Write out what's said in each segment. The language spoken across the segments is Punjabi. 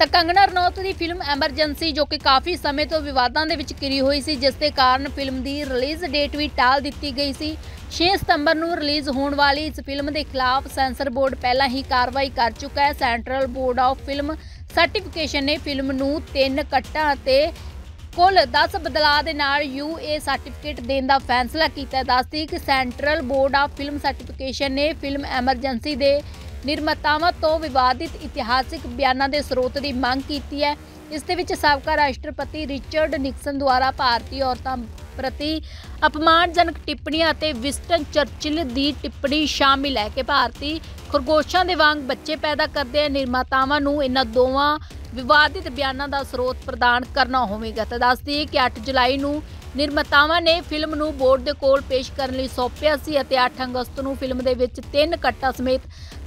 ਤਾਂ ਕੰਗਨਾ ਰਣੌਤ ਦੀ ਫਿਲਮ ਐਮਰਜੈਂਸੀ ਜੋ ਕਿ ਕਾਫੀ ਸਮੇਂ ਤੋਂ ਵਿਵਾਦਾਂ ਦੇ ਵਿੱਚ ਘਿਰੀ ਹੋਈ ਸੀ, ਜਿਸ ਦੇ ਕਾਰਨ ਫਿਲਮ ਦੀ ਰਿਲੀਜ਼ ਡੇਟ ਵੀ ਟਾਲ ਦਿੱਤੀ ਗਈ ਸੀ। 6 ਸਤੰਬਰ ਨੂੰ ਰਿਲੀਜ਼ ਹੋਣ ਵਾਲੀ ਇਸ ਫਿਲਮ ਦੇ ਖਿਲਾਫ ਸੈਂਸਰ ਬੋਰਡ ਪਹਿਲਾਂ ਹੀ ਕਾਰਵਾਈ ਕਰ ਚੁੱਕਾ ਹੈ। Central board of film certification ਨੇ ਫਿਲਮ ਨੂੰ ਤਿੰਨ ਕੱਟਾਂ ਅਤੇ ਕੁੱਲ 10 ਬਦਲਾਅ ਦੇ ਨਾਲ ਯੂਏ ਸਰਟੀਫਿਕੇਟ ਦੇਣ ਦਾ ਫੈਸਲਾ ਕੀਤਾ ਦੱਸਦੀ ਕਿ central board of film certification ਨੇ ਫਿਲਮ ਐਮਰਜੈਂਸੀ ਦੇ ਨਿਰਮਾਤਾਵਾਂ ਤੋਂ ਵਿਵਾਦਿਤ ਇਤਿਹਾਸਿਕ ਬਿਆਨਾਂ ਦੇ ਸਰੋਤ ਦੀ ਮੰਗ ਕੀਤੀ ਹੈ। ਇਸ ਦੇ ਵਿੱਚ ਸਾਬਕਾ ਰਾਸ਼ਟਰਪਤੀ ਰਿਚਰਡ ਨਿਕਸਨ ਦੁਆਰਾ ਭਾਰਤੀ ਔਰਤਾਂ ਪ੍ਰਤੀ ਅਪਮਾਨਜਨਕ ਟਿੱਪਣੀਆਂ ਅਤੇ ਵਿਸਟਨ ਚਰਚਿਲ ਦੀ ਟਿੱਪਣੀ ਸ਼ਾਮਿਲ ਹੈ ਕਿ ਭਾਰਤੀ ਖਰਗੋਸ਼ਾਂ ਦੇ ਵਾਂਗ ਬੱਚੇ ਪੈਦਾ ਕਰਦੇ ਨਿਰਮਾਤਾਵਾਂ ਨੂੰ ਇਹਨਾਂ ਦੋਵਾਂ ਵਿਵਾਦਿਤ ਬਿਆਨਾਂ ਦਾ ਸਰੋਤ ਪ੍ਰਦਾਨ ਕਰਨਾ ਹੋਵੇਗਾ। ਤਾਂ ਦੱਸਦੀ ਹੈ ਕਿ 8 ਜੁਲਾਈ ਨੂੰ ਨਿਰਮਾਤਾਵਾਂ ਨੇ ਫਿਲਮ ਨੂੰ ਬੋਰਡ ਦੇ ਕੋਲ ਪੇਸ਼ ਕਰਨ ਲਈ ਸੌਂਪਿਆ ਸੀ ਅਤੇ 8 ਅਗਸਤ ਨੂੰ ਫਿਲਮ ਦੇ ਵਿੱਚ ਤਿੰਨ ਕੱਟਾਂ ਸਮੇਤ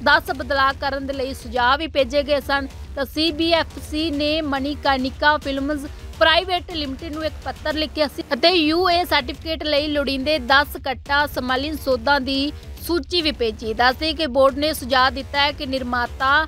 10 ਬਦਲਾਅ ਕਰਨ ਦੇ ਲਈ ਸੁਝਾਅ ਵੀ ਭੇਜੇ ਗਏ ਸਨ। ਤਾਂ ਸੀਬੀਐਫਸੀ ਨੇ ਮਨੀਕਰਨਿਕਾ ਫਿਲਮਜ਼ ਪ੍ਰਾਈਵੇਟ ਲਿਮਟਿਡ ਨੂੰ ਇੱਕ ਪੱਤਰ ਲਿਖਿਆ ਸੀ ਅਤੇ ਯੂਏ ਸਰਟੀਫਿਕੇਟ ਲਈ ਲੋੜੀਂਦੇ 10 ਕੱਟਾ ਸਮਾਲੀਨ ਸੋਧਾਂ ਦੀ ਸੂਚੀ ਵੀ ਭੇਜੀ। ਦੱਸਦੇ ਕਿ ਬੋਰਡ ਨੇ ਸੁਝਾਅ ਦਿੱਤਾ ਹੈ ਕਿ ਨਿਰਮਾਤਾ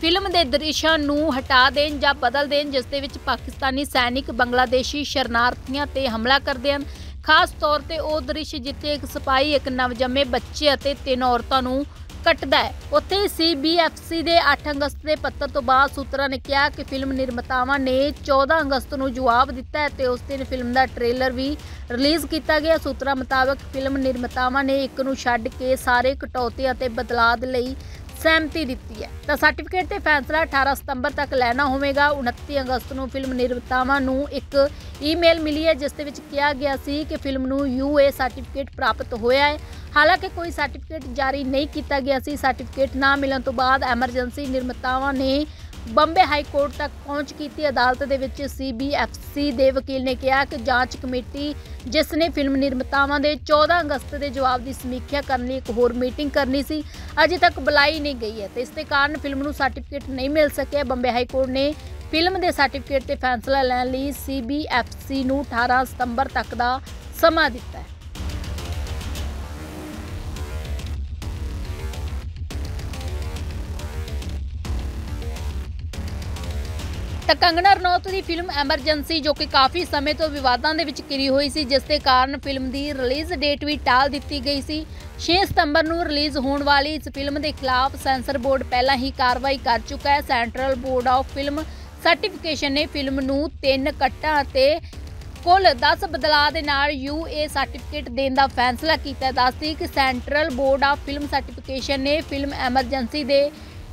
ਫਿਲਮ ਦੇ ਦ੍ਰਿਸ਼ਾਂ ਨੂੰ ਹਟਾ ਦੇਣ ਜਾਂ ਬਦਲ ਦੇਣ, ਜਿਸ ਦੇ ਵਿੱਚ ਪਾਕਿਸਤਾਨੀ ਸੈਨਿਕ ਬੰਗਲਾਦੇਸ਼ੀ ਸ਼ਰਨਾਰਥੀਆਂ ਤੇ ਹਮਲਾ ਕਰਦੇ ਹਨ। ਖਾਸ ਤੌਰ ਤੇ ਉਹ ਦ੍ਰਿਸ਼ ਜਿੱਥੇ ਇੱਕ ਸਿਪਾਹੀ, ਇੱਕ ਨਵਜੰਮੇ ਬੱਚੇ ਅਤੇ ਤਿੰਨ ਔਰਤਾਂ ਨੂੰ ਕੱਟਦਾ ਹੈ। ਉੱਥੇ ਸੀਬੀਐਫਸੀ ਦੇ 8 ਅਗਸਤ ਦੇ ਪੱਤਰ ਤੋਂ ਬਾਅਦ ਸੂਤਰਾਂ ਨੇ ਕਿਹਾ ਕਿ ਫਿਲਮ ਨਿਰਮਾਤਾਵਾਂ ਨੇ 14 ਅਗਸਤ ਨੂੰ ਜਵਾਬ ਦਿੱਤਾ ਹੈ ਤੇ ਉਸ ਦਿਨ ਫਿਲਮ ਦਾ ਟ੍ਰੇਲਰ ਵੀ ਰਿਲੀਜ਼ ਕੀਤਾ ਗਿਆ। ਸੂਤਰਾਂ ਮੁਤਾਬਕ, ਫਿਲਮ ਨਿਰਮਾਤਾਵਾਂ ਨੇ ਇੱਕ ਨੂੰ ਛੱਡ ਕੇ ਸਾਰੇ ਕਟੌਤੇ ਅਤੇ ਬਦਲਾਅ ਲਈ ਸਹਿਮਤੀ ਦਿੱਤੀ ਹੈ। ਤਾਂ ਸਰਟੀਫਿਕੇਟ ਤੇ ਫੈਸਲਾ 18 ਸਤੰਬਰ ਤੱਕ ਲੈਣਾ ਹੋਵੇਗਾ। 29 ਅਗਸਤ ਨੂੰ ਫਿਲਮ ਨਿਰਮਾਤਾਵਾਂ ਨੂੰ ਇੱਕ ਈਮੇਲ ਮਿਲੀ ਹੈ, ਜਿਸ ਦੇ ਵਿੱਚ ਕਿਹਾ ਗਿਆ ਸੀ ਕਿ ਫਿਲਮ ਨੂੰ ਯੂਏ ਸਰਟੀਫਿਕੇਟ ਪ੍ਰਾਪਤ ਹੋਇਆ ਹੈ। ਹਾਲਾਂਕਿ ਕੋਈ ਸਰਟੀਫਿਕੇਟ ਜਾਰੀ ਨਹੀਂ ਕੀਤਾ ਗਿਆ ਸੀ। ਸਰਟੀਫਿਕੇਟ ਨਾ ਮਿਲਣ ਤੋਂ ਬਾਅਦ ਐਮਰਜੈਂਸੀ ਨਿਰਮਾਤਾਵਾਂ ਨੇ ਬੰਬੇ ਹਾਈ ਕੋਰਟ ਤੱਕ ਪਹੁੰਚ ਕੀਤੀ ਅਦਾਲਤ ਦੇ ਵਿੱਚ ਸੀਬੀਐਫਸੀ ਦੇ ਵਕੀਲ ਨੇ ਕਿਹਾ ਕਿ ਜਾਂਚ ਕਮੇਟੀ, ਜਿਸ ਨੇ ਫਿਲਮ ਨਿਰਮਾਤਾਵਾਂ ਦੇ 14 ਅਗਸਤ ਦੇ ਜਵਾਬ ਦੀ ਸਮੀਖਿਆ ਕਰਨ ਲਈ ਇੱਕ ਹੋਰ ਮੀਟਿੰਗ ਕਰਨੀ ਸੀ, ਅਜੇ ਤੱਕ ਬੁਲਾਈ ਨਹੀਂ ਗਈ ਹੈ ਤੇ ਇਸ ਦੇ ਕਾਰਨ ਫਿਲਮ ਨੂੰ ਸਰਟੀਫਿਕੇਟ ਨਹੀਂ ਮਿਲ ਸਕਿਆ। ਬੰਬੇ ਹਾਈ ਕੋਰਟ ਨੇ ਫਿਲਮ ਦੇ ਸਰਟੀਫਿਕੇਟ ਤੇ ਫੈਸਲਾ ਲੈਣ ਲਈ ਸੀਬੀਐਫਸੀ ਨੂੰ 18 ਸਤੰਬਰ ਤੱਕ ਦਾ ਸਮਾਂ ਦਿੱਤਾ ਹੈ। ਤਾਂ ਕੰਗਨਾ ਰਣੌਤ ਦੀ ਫਿਲਮ ਐਮਰਜੈਂਸੀ ਜੋ ਕਿ ਕਾਫੀ ਸਮੇਂ ਤੋਂ ਵਿਵਾਦਾਂ ਦੇ ਵਿੱਚ ਘਿਰੀ ਹੋਈ ਸੀ, ਜਿਸ ਦੇ ਕਾਰਨ ਫਿਲਮ ਦੀ ਰਿਲੀਜ਼ ਡੇਟ ਵੀ ਟਾਲ ਦਿੱਤੀ ਗਈ ਸੀ। 6 ਸਤੰਬਰ ਨੂੰ ਰਿਲੀਜ਼ ਹੋਣ ਵਾਲੀ ਇਸ ਫਿਲਮ ਦੇ ਖਿਲਾਫ ਸੈਂਸਰ ਬੋਰਡ ਪਹਿਲਾਂ ਹੀ ਕਾਰਵਾਈ ਕਰ ਚੁੱਕਾ ਹੈ। Central board of film certification ਨੇ ਫਿਲਮ ਨੂੰ ਤਿੰਨ ਕੱਟਾਂ ਅਤੇ ਕੁੱਲ 10 ਬਦਲਾਅ ਦੇ ਨਾਲ ਯੂਏ ਸਰਟੀਫਿਕੇਟ ਦੇਣ ਦਾ ਫੈਸਲਾ ਕੀਤਾ ਦੱਸਦੀ ਕਿ central board of film certification ਨੇ ਫਿਲਮ ਐਮਰਜੈਂਸੀ ਦੇ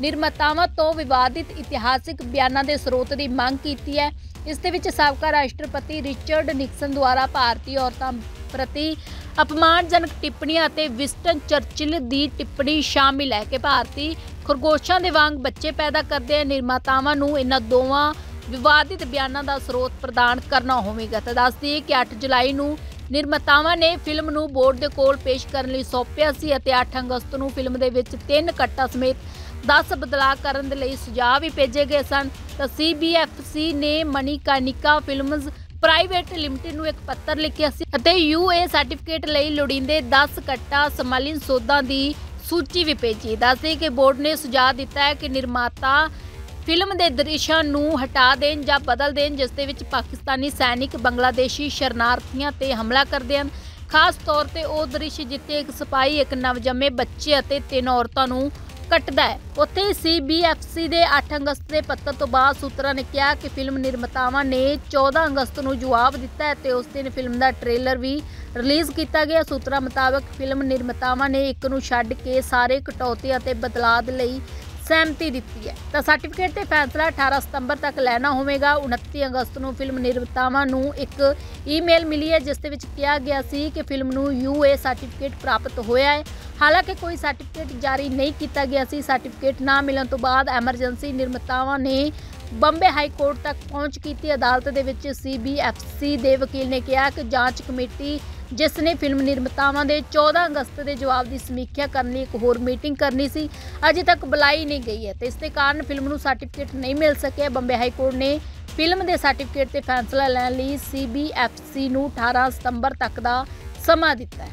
ਨਿਰਮਾਤਾਵਾਂ ਤੋਂ ਵਿਵਾਦਿਤ ਇਤਿਹਾਸਿਕ ਬਿਆਨਾਂ ਦੇ ਸਰੋਤ ਦੀ ਮੰਗ ਕੀਤੀ ਹੈ। ਇਸ ਦੇ ਵਿੱਚ ਸਾਬਕਾ ਰਾਸ਼ਟਰਪਤੀ ਰਿਚਰਡ ਨਿਕਸਨ ਦੁਆਰਾ ਭਾਰਤੀ ਔਰਤਾਂ ਪ੍ਰਤੀ ਅਪਮਾਨਜਨਕ ਟਿੱਪਣੀਆਂ ਅਤੇ ਵਿਸਟਨ ਚਰਚਿਲ ਦੀ ਟਿੱਪਣੀ ਸ਼ਾਮਿਲ ਹੈ ਕਿ ਭਾਰਤੀ ਖਰਗੋਸ਼ਾਂ ਦੇ ਵਾਂਗ ਬੱਚੇ ਪੈਦਾ ਕਰਦੇ ਨਿਰਮਾਤਾਵਾਂ ਨੂੰ ਇਹਨਾਂ ਦੋਵਾਂ ਵਿਵਾਦਿਤ ਬਿਆਨਾਂ ਦਾ ਸਰੋਤ ਪ੍ਰਦਾਨ ਕਰਨਾ ਹੋਵੇਗਾ। ਤਾਂ ਦੱਸਦੀ ਹੈ ਕਿ 8 ਜੁਲਾਈ ਨੂੰ ਨਿਰਮਾਤਾਵਾਂ ਨੇ ਫਿਲਮ ਨੂੰ ਬੋਰਡ ਦੇ ਕੋਲ ਪੇਸ਼ ਕਰਨ ਲਈ ਸੌਂਪਿਆ ਸੀ ਅਤੇ 8 ਅਗਸਤ ਨੂੰ ਫਿਲਮ ਦੇ ਵਿੱਚ ਤਿੰਨ ਕੱਟਾਂ ਸਮੇਤ 10 ਬਦਲਾਅ ਕਰਨ ਦੇ ਲਈ ਸੁਝਾਅ ਵੀ ਭੇਜੇ ਗਏ ਸਨ। ਤਾਂ ਸੀਬੀਐਫਸੀ ਨੇ ਮਨੀਕਰਨਿਕਾ ਫਿਲਮਜ਼ ਪ੍ਰਾਈਵੇਟ ਲਿਮਟਿਡ ਨੂੰ ਇੱਕ ਪੱਤਰ ਲਿਖਿਆ ਸੀ ਅਤੇ ਯੂਏ ਸਰਟੀਫਿਕੇਟ ਲਈ ਲੋੜੀਂਦੇ 10 ਕੱਟਾ ਸਮਾਲੀਨ ਸੋਧਾਂ ਦੀ ਸੂਚੀ ਵੀ ਭੇਜੀ। ਦੱਸਦੇ ਕਿ ਬੋਰਡ ਨੇ ਸੁਝਾਅ ਦਿੱਤਾ ਹੈ ਕਿ ਨਿਰਮਾਤਾ ਫਿਲਮ ਦੇ ਦ੍ਰਿਸ਼ਾਂ ਨੂੰ ਹਟਾ ਦੇਣ ਜਾਂ ਬਦਲ ਦੇਣ, ਜਿਸ ਦੇ ਵਿੱਚ ਪਾਕਿਸਤਾਨੀ ਸੈਨਿਕ ਬੰਗਲਾਦੇਸ਼ੀ ਸ਼ਰਨਾਰਥੀਆਂ ਤੇ ਹਮਲਾ ਕਰਦੇ ਹਨ। ਖਾਸ ਤੌਰ ਤੇ ਉਹ ਦ੍ਰਿਸ਼ ਜਿੱਥੇ ਇੱਕ ਸਿਪਾਹੀ, ਇੱਕ ਨਵਜੰਮੇ ਬੱਚੇ ਅਤੇ ਤਿੰਨ ਔਰਤਾਂ ਨੂੰ ਕੱਟਦਾ ਹੈ। ਉੱਥੇ ਸੀਬੀਐਫਸੀ ਦੇ 8 ਅਗਸਤ ਦੇ ਪੱਤਰ ਤੋਂ ਬਾਅਦ ਸੂਤਰਾਂ ਨੇ ਕਿਹਾ ਕਿ ਫਿਲਮ ਨਿਰਮਾਤਾਵਾਂ ਨੇ 14 ਅਗਸਤ ਨੂੰ ਜਵਾਬ ਦਿੱਤਾ ਹੈ ਤੇ ਉਸ ਦਿਨ ਫਿਲਮ ਦਾ ਟ੍ਰੇਲਰ ਵੀ ਰਿਲੀਜ਼ ਕੀਤਾ ਗਿਆ। ਸੂਤਰਾਂ ਮੁਤਾਬਕ ਫਿਲਮ ਨਿਰਮਾਤਾਵਾਂ ਨੇ ਇੱਕ ਨੂੰ ਛੱਡ ਕੇ ਸਾਰੇ ਕਟੌਤੀ ਅਤੇ ਬਦਲਾਅ ਲਈ ਸਹਿਮਤੀ ਦਿੱਤੀ ਹੈ। ਤਾਂ ਸਰਟੀਫਿਕੇਟ ਤੇ ਫੈਸਲਾ 18 ਸਤੰਬਰ ਤੱਕ ਲੈਣਾ ਹੋਵੇਗਾ। 29 ਅਗਸਤ ਨੂੰ ਫਿਲਮ ਨਿਰਮਾਤਾਵਾਂ ਨੂੰ ਇੱਕ ਈਮੇਲ ਮਿਲੀ ਹੈ, ਜਿਸ ਦੇ ਵਿੱਚ ਕਿਹਾ ਗਿਆ ਸੀ ਕਿ ਫਿਲਮ ਨੂੰ ਯੂਏ ਸਰਟੀਫਿਕੇਟ ਪ੍ਰਾਪਤ ਹੋਇਆ ਹੈ। ਹਾਲਾਂਕਿ ਕੋਈ ਸਰਟੀਫਿਕੇਟ ਜਾਰੀ ਨਹੀਂ ਕੀਤਾ ਗਿਆ ਸੀ। ਸਰਟੀਫਿਕੇਟ ਨਾ ਮਿਲਣ ਤੋਂ ਬਾਅਦ ਐਮਰਜੈਂਸੀ ਨਿਰਮਾਤਾਵਾਂ ਨੇ ਬੰਬੇ ਹਾਈ ਕੋਰਟ ਤੱਕ ਪਹੁੰਚ ਕੀਤੀ। ਅਦਾਲਤ ਦੇ ਵਿੱਚ ਸੀਬੀਐਫਸੀ ਦੇ ਵਕੀਲ ਨੇ ਕਿਹਾ ਕਿ ਜਾਂਚ ਕਮੇਟੀ, ਜਿਸ ਨੇ ਫਿਲਮ ਨਿਰਮਾਤਾਵਾਂ ਦੇ 14 ਅਗਸਤ ਦੇ ਜਵਾਬ ਦੀ ਸਮੀਖਿਆ ਕਰਨ ਲਈ ਇੱਕ ਹੋਰ ਮੀਟਿੰਗ ਕਰਨੀ ਸੀ, ਅਜੇ ਤੱਕ ਬੁਲਾਈ ਨਹੀਂ ਗਈ ਹੈ। ਤੇ ਇਸ ਦੇ ਕਾਰਨ ਫਿਲਮ ਨੂੰ ਸਰਟੀਫਿਕੇਟ ਨਹੀਂ ਮਿਲ ਸਕਿਆ। ਬੰਬੇ ਹਾਈ ਕੋਰਟ ਨੇ ਫਿਲਮ ਦੇ ਸਰਟੀਫਿਕੇਟ ਤੇ ਫੈਸਲਾ ਲੈਣ ਲਈ ਸੀਬੀਐਫਸੀ ਨੂੰ 18 ਸਤੰਬਰ ਤੱਕ ਦਾ ਸਮਾਂ ਦਿੱਤਾ ਹੈ।